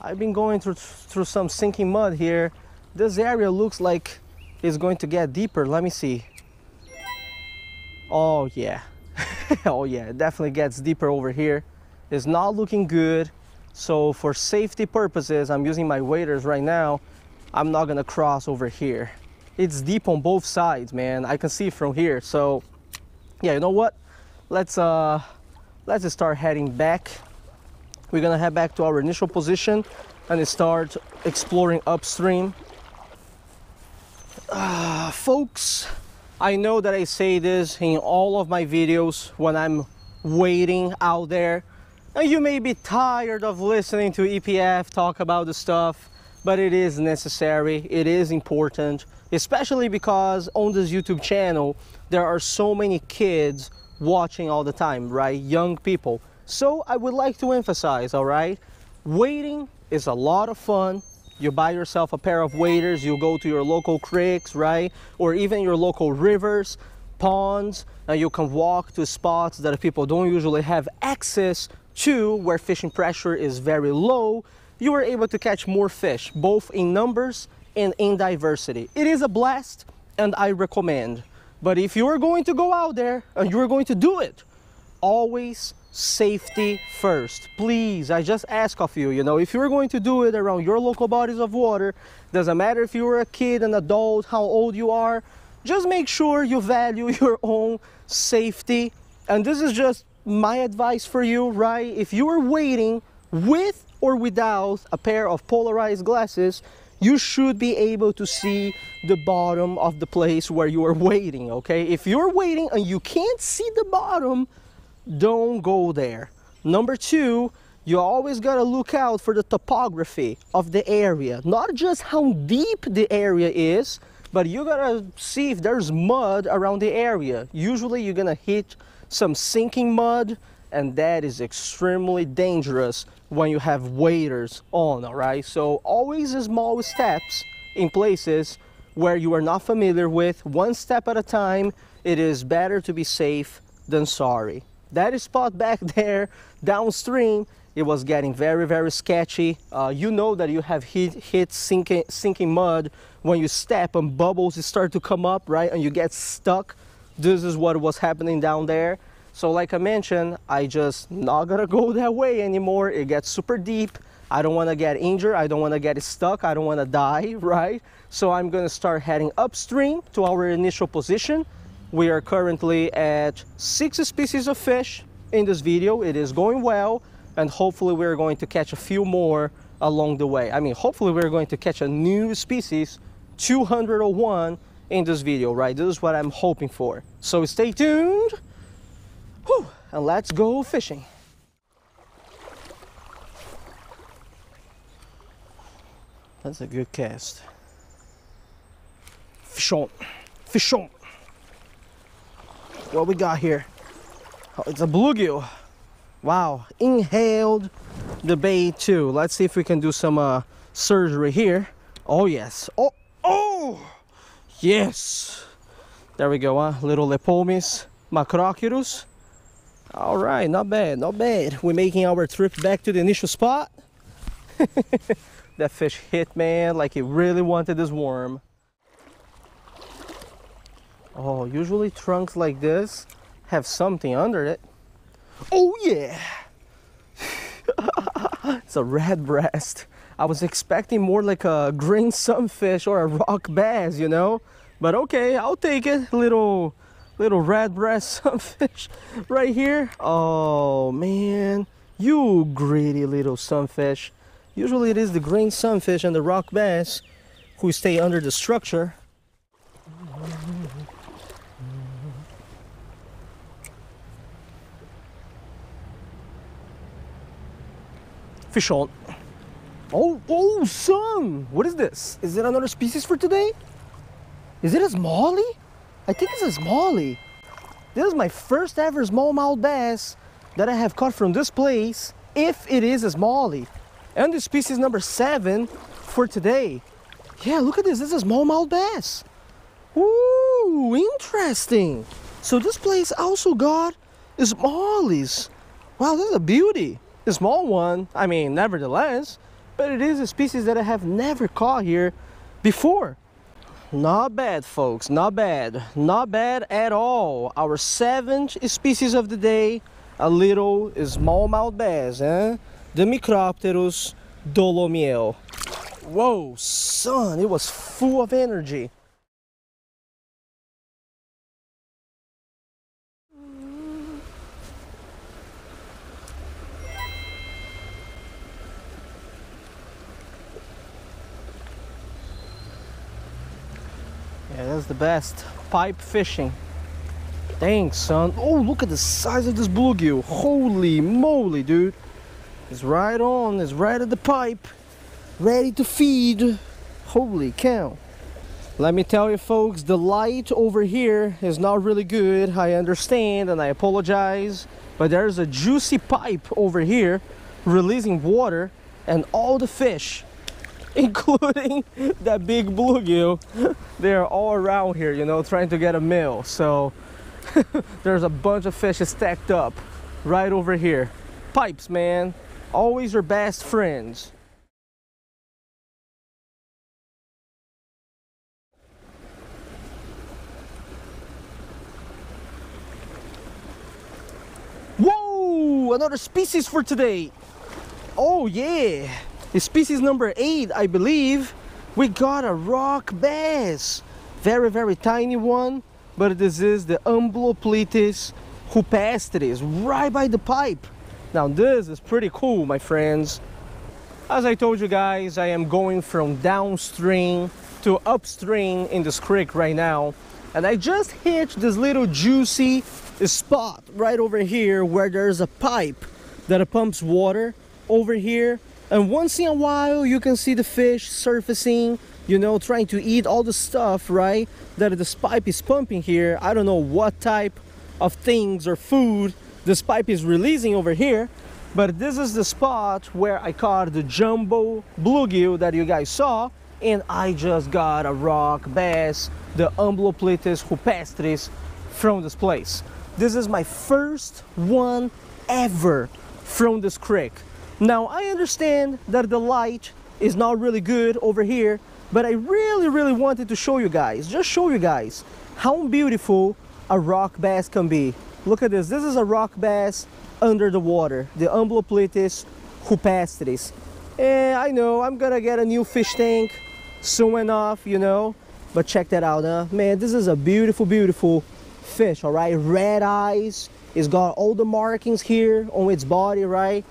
I've been going through, through some sinking mud here. This area looks like it's going to get deeper. Let me see. Oh yeah. oh yeah, it definitely gets deeper over here. It's not looking good. So for safety purposes, I'm using my waders right now. I'm not gonna cross over here. It's deep on both sides, man. I can see from here. So yeah, you know what? Let's uh let's start heading back. We're gonna head back to our initial position and start exploring upstream. Uh, folks, I know that I say this in all of my videos when I'm waiting out there. And you may be tired of listening to EPF talk about the stuff, but it is necessary, it is important, especially because on this YouTube channel, there are so many kids watching all the time, right? Young people. So I would like to emphasize, all right? Waiting is a lot of fun. You buy yourself a pair of waders, you go to your local creeks, right? Or even your local rivers, ponds, and you can walk to spots that people don't usually have access to where fishing pressure is very low. You are able to catch more fish, both in numbers and in diversity. It is a blast and I recommend. But if you are going to go out there and you are going to do it, always safety first. Please, I just ask of you, you know, if you're going to do it around your local bodies of water, doesn't matter if you're a kid, an adult, how old you are, just make sure you value your own safety. And this is just my advice for you, right? If you are waiting with or without a pair of polarized glasses, you should be able to see the bottom of the place where you are waiting okay? If you're waiting and you can't see the bottom, don't go there. Number two, you always got to look out for the topography of the area. Not just how deep the area is, but you got to see if there's mud around the area. Usually you're going to hit some sinking mud and that is extremely dangerous when you have waders on, all right? So always small steps in places where you are not familiar with, one step at a time. It is better to be safe than sorry that spot back there downstream. It was getting very very sketchy. Uh, you know that you have hit, hit sinking, sinking mud. When you step and bubbles start to come up right? And you get stuck. This is what was happening down there. So like I mentioned I just not gonna go that way anymore. It gets super deep. I don't want to get injured. I don't want to get stuck. I don't want to die right? So I'm gonna start heading upstream to our initial position we are currently at six species of fish in this video. It is going well and hopefully we're going to catch a few more along the way. I mean, hopefully we're going to catch a new species 201 in this video, right? This is what I'm hoping for. So stay tuned Whew, and let's go fishing. That's a good cast. Fish on, fish on what we got here? Oh, it's a bluegill. Wow, inhaled the bait too. Let's see if we can do some uh, surgery here. Oh yes, oh, oh, yes. There we go, huh? Little Lepomis macrochirus. All right, not bad, not bad. We're making our trip back to the initial spot. that fish hit, man, like it really wanted this worm. Oh, usually trunks like this have something under it. Oh yeah! it's a red breast. I was expecting more like a green sunfish or a rock bass, you know? But okay, I'll take it. Little, little red breast sunfish right here. Oh man, you greedy little sunfish. Usually it is the green sunfish and the rock bass who stay under the structure fish on. Oh, oh, son! What is this? Is it another species for today? Is it a smallie? I think it's a smallie. This is my first ever smallmouth bass that I have caught from this place, if it is a smallie. And the species number seven for today. Yeah, look at this. This is a smallmouth bass. Ooh, interesting. So this place also got smallies. Wow, this is a beauty. The small one, I mean, nevertheless, but it is a species that I have never caught here before. Not bad, folks, not bad. Not bad at all. Our seventh species of the day, a little smallmouth bass, eh? The Micropterus dolomieu. Whoa, son, it was full of energy. That's the best. Pipe fishing. Thanks, son. Oh, look at the size of this bluegill. Holy moly, dude. It's right on. It's right at the pipe. Ready to feed. Holy cow. Let me tell you, folks, the light over here is not really good. I understand and I apologize. But there's a juicy pipe over here releasing water and all the fish including that big bluegill. They're all around here, you know, trying to get a meal. So there's a bunch of fish stacked up right over here. Pipes, man, always your best friends. Whoa, another species for today. Oh yeah, species number eight, I believe, we got a rock bass. Very, very tiny one, but this is the Ambloplites rupestris, right by the pipe. Now this is pretty cool, my friends. As I told you guys, I am going from downstream to upstream in this creek right now. And I just hit this little juicy spot right over here where there's a pipe that pumps water over here and once in a while you can see the fish surfacing you know trying to eat all the stuff right that this pipe is pumping here. I don't know what type of things or food this pipe is releasing over here but this is the spot where i caught the jumbo bluegill that you guys saw and i just got a rock bass the Ambloplites rupestris from this place. This is my first one ever from this creek now I understand that the light is not really good over here, but I really, really wanted to show you guys, just show you guys how beautiful a rock bass can be. Look at this, this is a rock bass under the water, the Ambloplites rupestris. And I know I'm gonna get a new fish tank soon enough, you know, but check that out, huh? Man, this is a beautiful, beautiful fish, all right? Red eyes, it's got all the markings here on its body, right?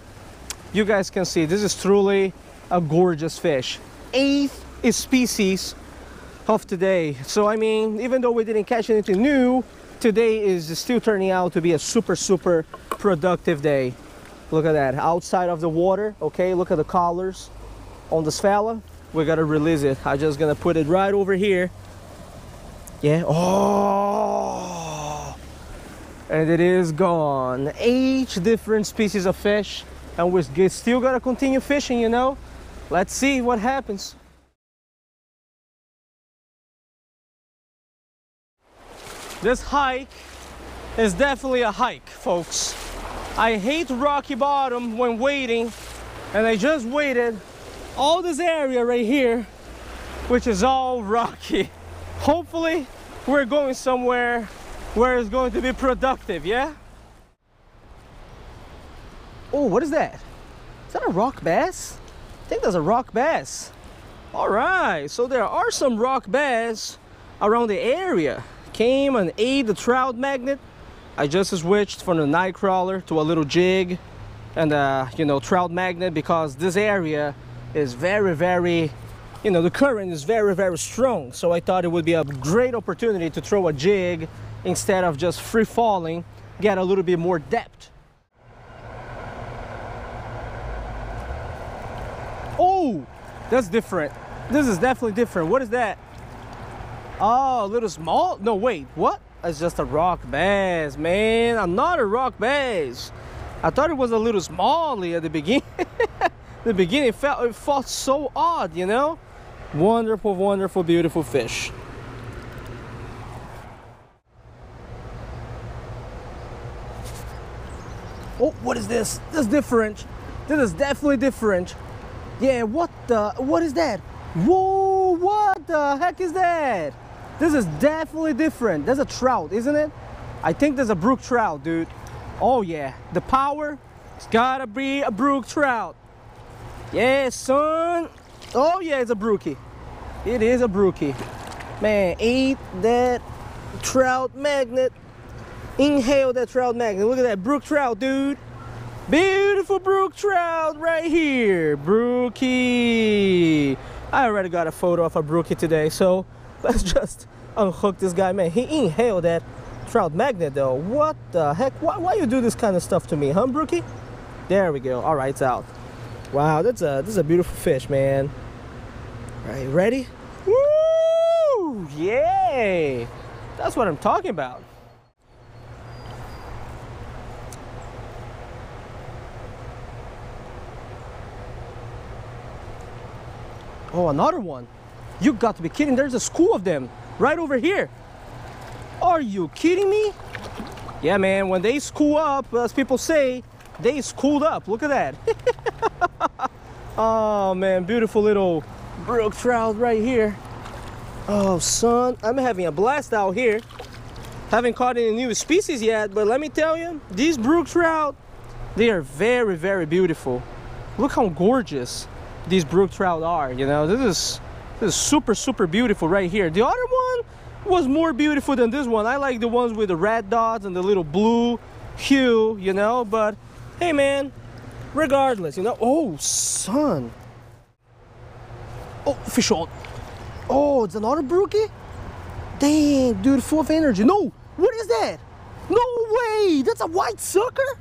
You guys can see this is truly a gorgeous fish. Eighth species of today. So i mean even though we didn't catch anything new today is still turning out to be a super super productive day. Look at that outside of the water okay? Look at the colors on this fella we gotta release it. I'm just gonna put it right over here. Yeah oh! And it is gone. Eight different species of fish and we're still gotta continue fishing, you know? Let's see what happens. This hike is definitely a hike, folks. I hate rocky bottom when wading, and I just waded all this area right here, which is all rocky. Hopefully, we're going somewhere where it's going to be productive, yeah? Oh, what is that? Is that a rock bass? I think that's a rock bass. All right, so there are some rock bass around the area. Came and ate the trout magnet. I just switched from the night crawler to a little jig and uh, you know trout magnet because this area is very very you know the current is very very strong so I thought it would be a great opportunity to throw a jig instead of just free falling get a little bit more depth Oh, that's different. This is definitely different. What is that? Oh, a little small? No, wait, what? It's just a rock bass, man. Another rock bass. I thought it was a little smally at the beginning. the beginning felt it felt so odd, you know? Wonderful, wonderful, beautiful fish. Oh, what is this? This is different. This is definitely different. Yeah, what the, what is that? Whoa, what the heck is that? This is definitely different. There's a trout, isn't it? I think there's a brook trout, dude. Oh yeah, the power, it's gotta be a brook trout. Yeah, son. Oh yeah, it's a brookie. It is a brookie. Man, eat that trout magnet. Inhale that trout magnet. Look at that brook trout, dude. Beautiful brook trout right here. Brookie. I already got a photo of a brookie today, so let's just unhook this guy, man. He inhaled that trout magnet though. What the heck? Why, why you do this kind of stuff to me, huh, brookie? There we go. All right, it's out. Wow, that's a this is a beautiful fish, man. All right, ready? Woo! Yay! That's what I'm talking about. Oh, another one. You got to be kidding. There's a school of them right over here. Are you kidding me? Yeah, man, when they school up, as people say, they schooled up. Look at that. oh, man, beautiful little brook trout right here. Oh, son, I'm having a blast out here. Haven't caught any new species yet, but let me tell you, these brook trout, they are very, very beautiful. Look how gorgeous these brook trout are you know? This is this is super super beautiful right here. The other one was more beautiful than this one. I like the ones with the red dots and the little blue hue you know? But hey man regardless you know? Oh son. Oh fish on oh it's another brookie? Dang dude full of energy. No what is that? No way that's a white sucker?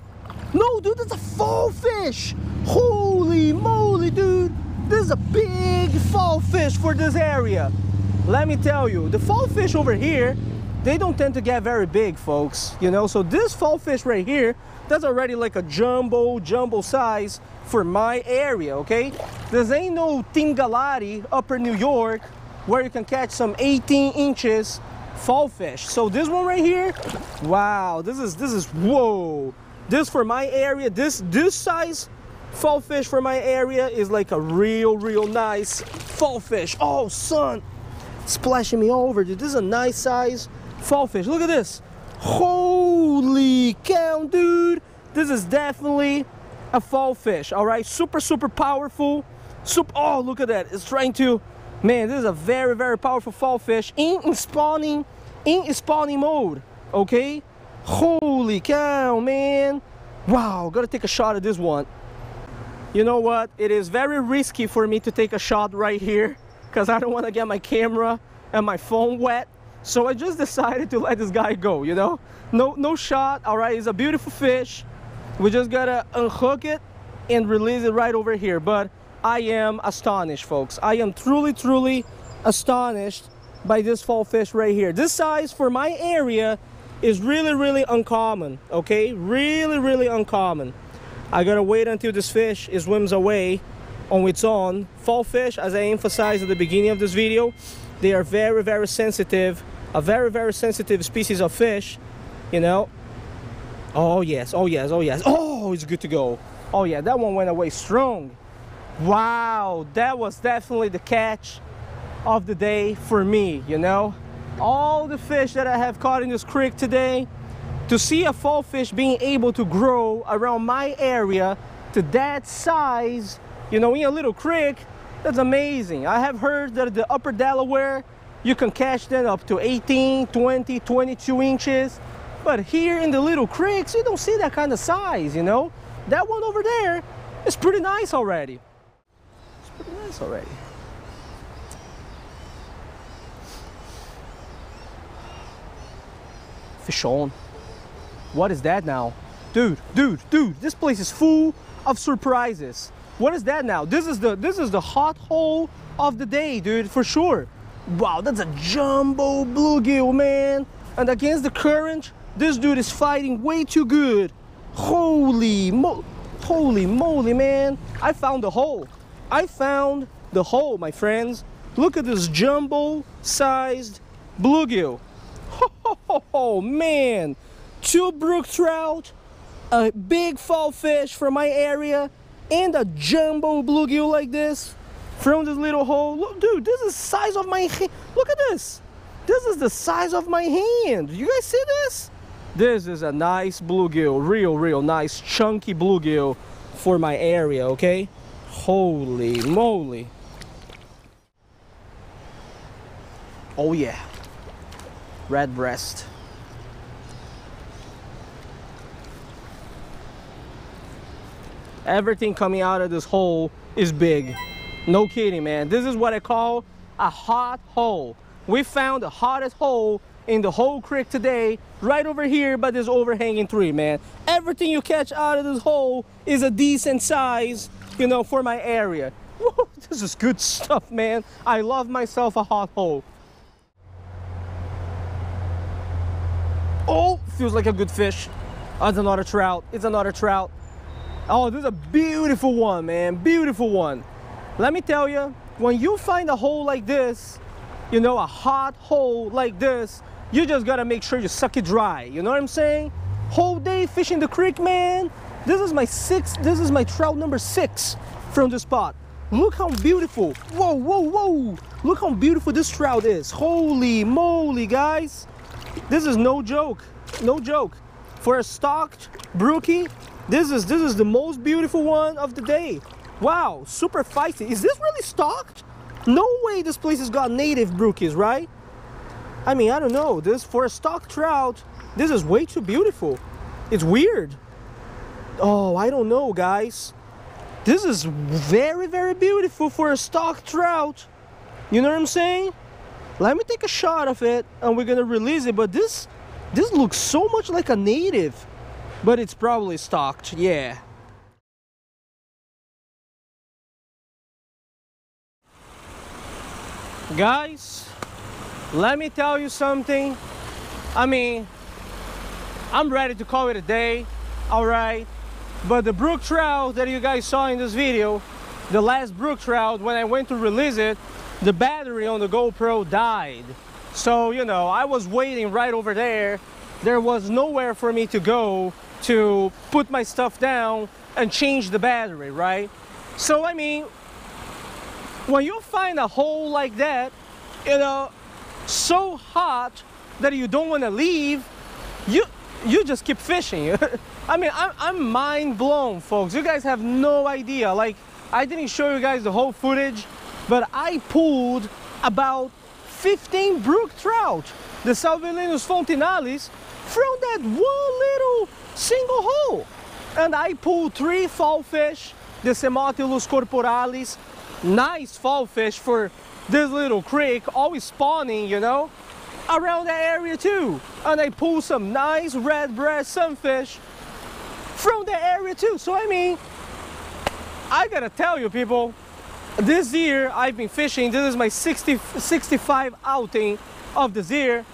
No dude that's a fall fish Holy moly, dude. This is a big fall fish for this area. Let me tell you, the fall fish over here, they don't tend to get very big, folks. You know, so this fall fish right here, that's already like a jumbo, jumbo size for my area, okay? This ain't no Galati, Upper New York, where you can catch some 18 inches fall fish. So this one right here, wow, this is, this is, whoa. This for my area, this, this size fall fish for my area is like a real, real nice fall fish. Oh, son, splashing me over, dude. This is a nice size fall fish. Look at this. Holy cow, dude. This is definitely a fall fish, all right? Super, super powerful. Super, oh, look at that. It's trying to, man, this is a very, very powerful fall fish in, in spawning, in spawning mode, okay? Holy cow, man. Wow, gotta take a shot at this one you know what? It is very risky for me to take a shot right here because I don't want to get my camera and my phone wet. So I just decided to let this guy go you know? No no shot all right? It's a beautiful fish. We just gotta unhook it and release it right over here. But I am astonished folks. I am truly truly astonished by this fall fish right here. This size for my area is really really uncommon okay? Really really uncommon I gotta wait until this fish swims away on its own. Fall fish, as I emphasized at the beginning of this video, they are very, very sensitive, a very, very sensitive species of fish, you know. Oh yes, oh yes, oh yes. Oh, it's good to go. Oh yeah, that one went away strong. Wow, that was definitely the catch of the day for me, you know. All the fish that I have caught in this creek today, to see a fall fish being able to grow around my area to that size, you know, in a little creek, that's amazing. I have heard that the upper Delaware, you can catch them up to 18, 20, 22 inches. But here in the little creeks, you don't see that kind of size, you know? That one over there is pretty nice already. It's pretty nice already. Fish on. What is that now? Dude, dude, dude, this place is full of surprises. What is that now? This is the this is the hot hole of the day, dude, for sure. Wow, that's a jumbo bluegill, man. And against the current, this dude is fighting way too good. Holy mo holy moly, man. I found the hole. I found the hole, my friends. Look at this jumbo sized bluegill. Oh, man two brook trout, a big fall fish from my area, and a jumbo bluegill like this from this little hole. Look, dude, this is the size of my hand. Look at this. This is the size of my hand. You guys see this? This is a nice bluegill, real, real nice chunky bluegill for my area, okay? Holy moly. Oh yeah, red breast. Everything coming out of this hole is big. No kidding, man. This is what I call a hot hole. We found the hottest hole in the whole creek today, right over here by this overhanging tree, man. Everything you catch out of this hole is a decent size, you know, for my area. This is good stuff, man. I love myself a hot hole. Oh, feels like a good fish. that's another trout. It's another trout. Oh, this is a beautiful one, man. Beautiful one. Let me tell you, when you find a hole like this, you know, a hot hole like this, you just gotta make sure you suck it dry. You know what I'm saying? Whole day fishing the creek, man. This is my sixth, this is my trout number six from the spot. Look how beautiful. Whoa, whoa, whoa. Look how beautiful this trout is. Holy moly, guys. This is no joke. No joke. For a stocked brookie, this is this is the most beautiful one of the day. Wow, super feisty. Is this really stocked? No way this place has got native brookies, right? I mean, I don't know. This for a stock trout, this is way too beautiful. It's weird. Oh, I don't know, guys. This is very, very beautiful for a stock trout. You know what I'm saying? Let me take a shot of it and we're gonna release it. But this this looks so much like a native. But it's probably stocked, yeah. Guys, let me tell you something. I mean, I'm ready to call it a day, all right? But the brook trout that you guys saw in this video, the last brook trout, when I went to release it, the battery on the GoPro died. So, you know, I was waiting right over there. There was nowhere for me to go to put my stuff down and change the battery, right? So, I mean, when you find a hole like that, you know, so hot that you don't want to leave, you you just keep fishing. I mean, I'm, I'm mind blown, folks. You guys have no idea. Like, I didn't show you guys the whole footage, but I pulled about 15 brook trout, the Salvelinus fontinalis, from that one little single hole. And I pulled three fall fish, the Semotilus corporalis, nice fall fish for this little creek, always spawning, you know, around that area too. And I pulled some nice red breast sunfish from that area too. So I mean, I gotta tell you people, this year I've been fishing, this is my 60, 65 outing of this year.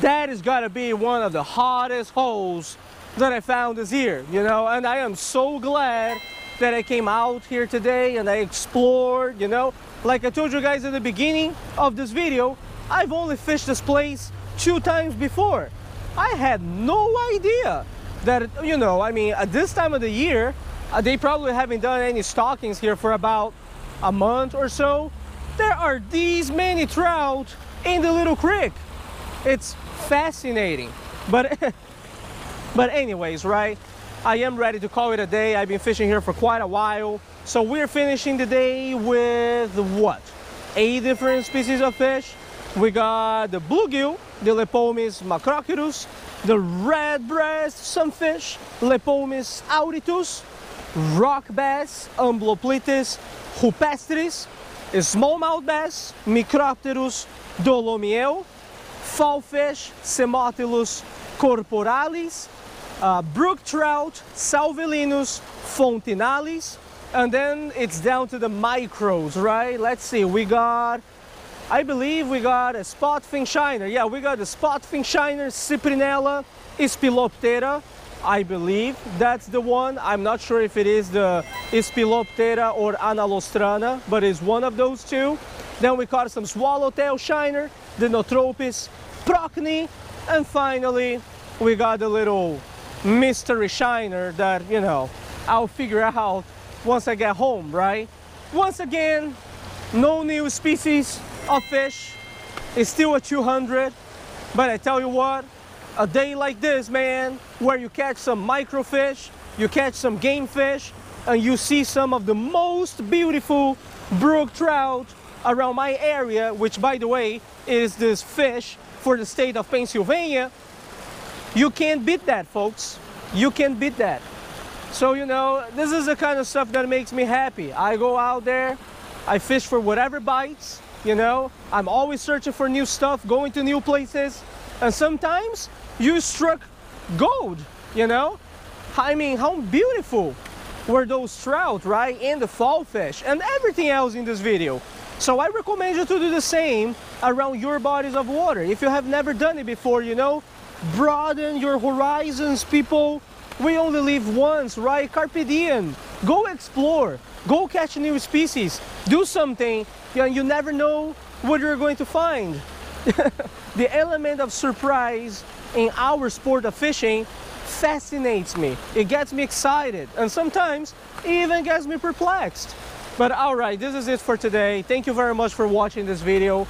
That is gotta be one of the hottest holes that I found this year, you know, and I am so glad that I came out here today and I explored, you know. Like I told you guys at the beginning of this video, I've only fished this place two times before. I had no idea that, you know, I mean, at this time of the year, uh, they probably haven't done any stockings here for about a month or so. There are these many trout in the little creek. It's fascinating. But, but anyways, right? I am ready to call it a day. I've been fishing here for quite a while. So we're finishing the day with what? Eight different species of fish. We got the bluegill, the Lepomis macrochirus, the red breast sunfish, Lepomis auritus, rock bass, Ambloplites rupestris, smallmouth bass, Micropterus dolomieu, fall fish, Semotilus corporalis, uh, brook trout, Salvelinus fontinalis, and then it's down to the micros, right? Let's see, we got, I believe we got a spot fin shiner. Yeah, we got a spot fin shiner, Cyprinella ispiloptera. I believe that's the one. I'm not sure if it is the Ispiloptera or Analostana, but it's one of those two. Then we caught some swallowtail shiner, the Notropis procne, and finally we got a little mystery shiner that, you know, I'll figure out once I get home, right? Once again, no new species of fish. It's still a 200, but I tell you what, a day like this, man, where you catch some microfish, you catch some game fish, and you see some of the most beautiful brook trout around my area, which by the way, is this fish for the state of Pennsylvania, you can't beat that, folks. You can't beat that. So, you know, this is the kind of stuff that makes me happy. I go out there, I fish for whatever bites, you know, I'm always searching for new stuff, going to new places, and sometimes you struck gold, you know? I mean, how beautiful were those trout, right? And the fall fish and everything else in this video. So I recommend you to do the same around your bodies of water. If you have never done it before, you know, broaden your horizons, people. We only live once, right? Carpe diem. Go explore. Go catch new species. Do something. You, you never know what you're going to find. the element of surprise in our sport of fishing fascinates me. It gets me excited and sometimes even gets me perplexed. But all right, this is it for today. Thank you very much for watching this video.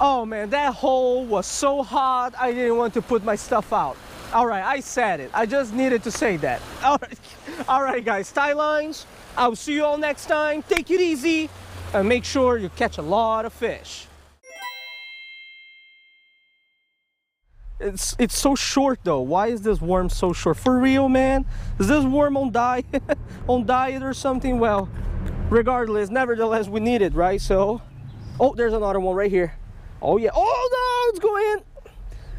Oh man, that hole was so hot, I didn't want to put my stuff out. All right, I said it. I just needed to say that. All right, all right guys, tie lines. I'll see you all next time. Take it easy and make sure you catch a lot of fish. It's it's so short though. Why is this worm so short? For real, man? Is this worm on diet, on diet or something? Well, regardless, nevertheless, we need it, right? So, oh, there's another one right here. Oh yeah. Oh no, it's going.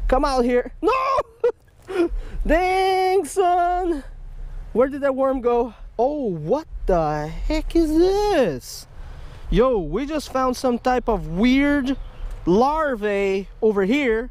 Come out here. No. Dang, son. Where did that worm go? Oh, what the heck is this? Yo, we just found some type of weird larvae over here